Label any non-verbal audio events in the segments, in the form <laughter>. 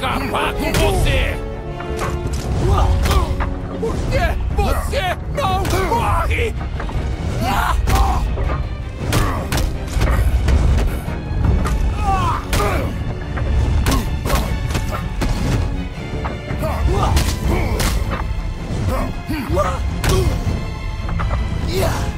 acabar com você! Por que você não morre? Yeah!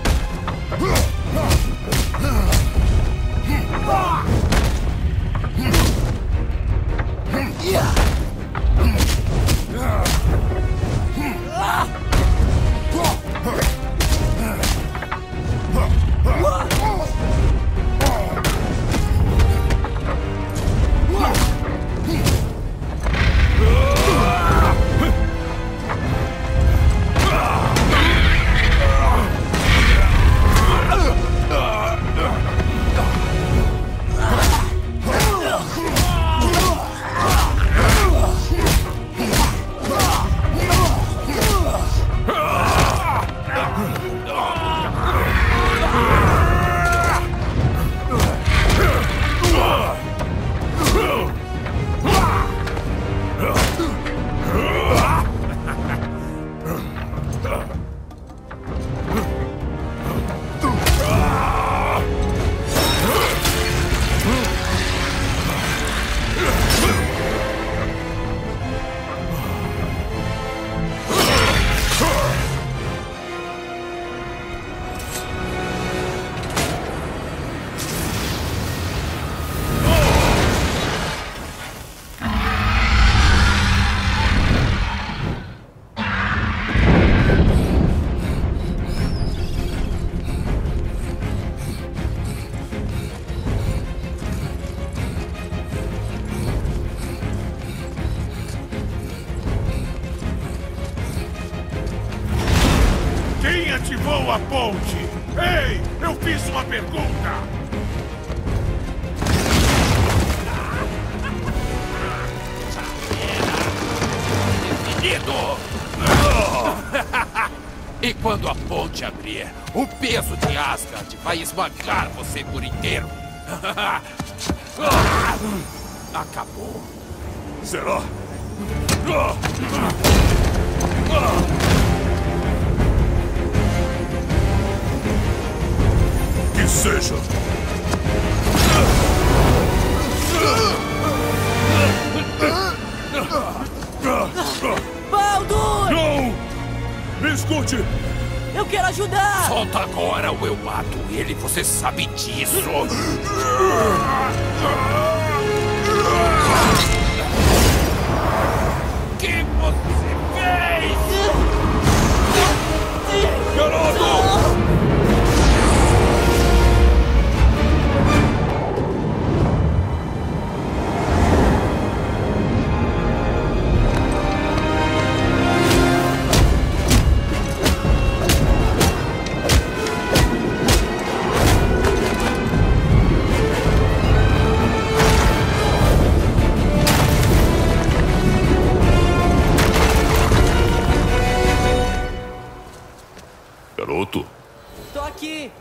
Derrubou a ponte! Ei, eu fiz uma pergunta! Definido! <laughs> E quando a ponte abrir, o peso de Asgard vai esmagar você por inteiro. <laughs> Acabou. Será? Seja! Baldur! Não! Me escute! Eu quero ajudar! Solta agora ou eu mato ele, você sabe disso. 특히